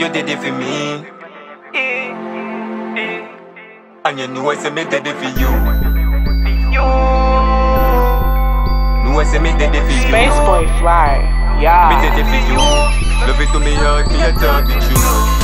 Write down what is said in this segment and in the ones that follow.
you did it for me. And you know I say me did it for you. Know I say me did it for you. Space Boy Fly, Me yeah. did it for you. Love it to me heart, me a talk the truth.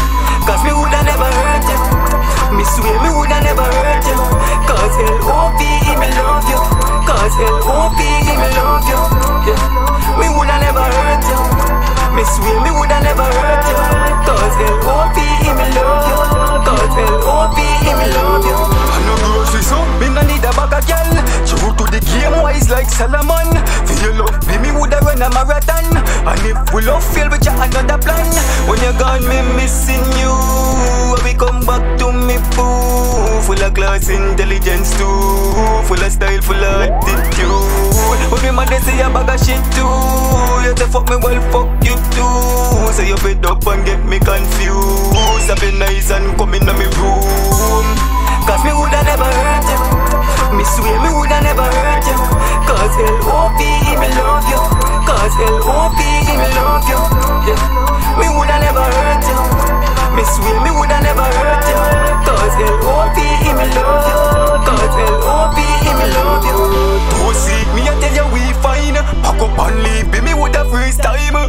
Solomon. For your love, be me woulda run a marathon. And if we love fail, we chat another plan. When you're gone, me missing you. We come back to me boo. Full of class, intelligence too. Full of style, full of attitude. When me mad, they say a bag of shit too. You say fuck me, well fuck you too. Say you fed up and get me confused. Have been nice and come in with time.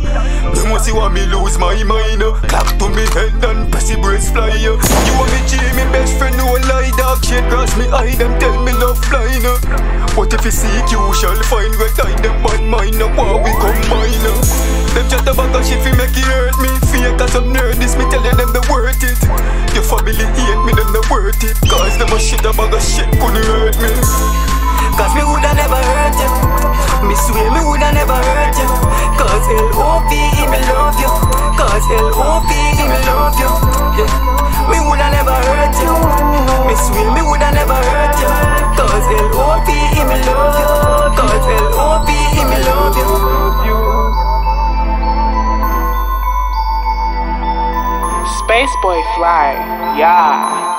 You must see want me lose my mind. Clap to me head and press the brace fly. You want me G, me best friend, no lie. Dark shade cross me eye, them tell me love flying. What if you seek, you shall find. Red eye, them bad mind, no war we combine. Them chat about a shit fi make it hurt me. Fake as nerd, this me tell you them the worth it. Your family hate me, them the worth it. Cause them a shit a shit couldn't hurt me. Cause me woulda never hurt you Me swear me woulda never hurt Cause L-O-V-E me love you. Cause L-O-V-E me love you. Yeah. Me woulda never hurt you. Me swear me woulda never hurt you. Cause L-O-V-E me love you. Cause L-O-V-E me love you. Space Boy Fly, yeah.